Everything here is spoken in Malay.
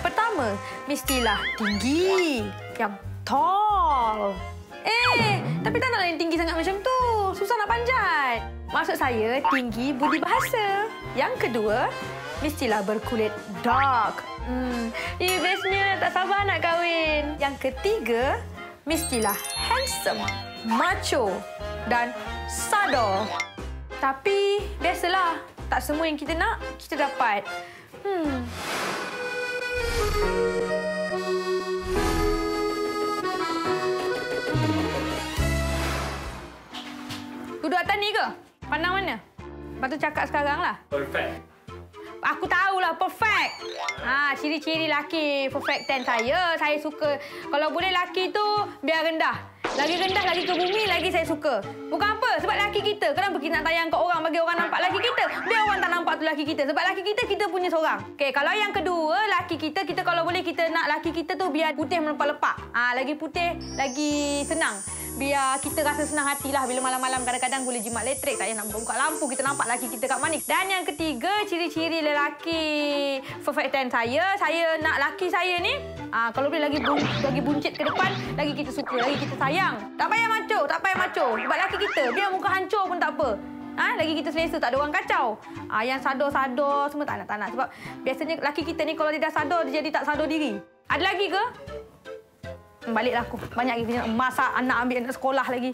pertama, mestilah tinggi. Yang tall. Eh, tapi tak nak yang tinggi sangat macam tu. Susah nak panjat. Maksud saya, tinggi budi bahasa. Yang kedua, mestilah berkulit dark. Hmm, eh, bestnya tak sabar nak kahwin. Yang ketiga, mestilah handsome, macho dan sado. Tapi, biasalah. Tak semua yang kita nak, kita dapat. Hmm. Duduk atas ni ke? Pandang mana? Lepas tu cakap sekarang lah. Perfect. Aku tahulah perfect. Ha, ciri-ciri laki perfect ten saya. Saya suka kalau boleh laki tu biar rendah. Lagi rendah lagi ke bumi lagi saya suka. Bukan apa sebab laki kita. Kenapa kita nak tayang ke orang bagi orang nampak orang tak nampak tu laki kita. Sebab laki kita kita punya seorang. Okey, kalau yang kedua laki kita kita kalau boleh kita nak laki kita tu biar putih melepak-lepak. Ah, ha, lagi putih lagi senang. Biar kita rasa senang hatilah bila malam-malam kadang-kadang boleh jimat elektrik. Tak payah nak buka lampu kita nampak laki kita kat mana dan yang ketiga ciri-ciri lelaki perfect ten saya. Saya nak laki saya ni aa, kalau boleh lagi bun, lagi buncit ke depan lagi kita suka lagi kita sayang. Tak payah maco tak payah maco. Sebab laki kita biar muka hancur pun tak apa Ha, lagi kita selesa, tak ada orang kacau. Ha, yang sadar-sadar semua tak nak, tak nak. Sebab biasanya laki kita ni kalau dia dah sadar, dia jadi tak sadar diri. Ada lagi ke? Baliklah aku. Banyak lagi masak anak ambil anak sekolah lagi.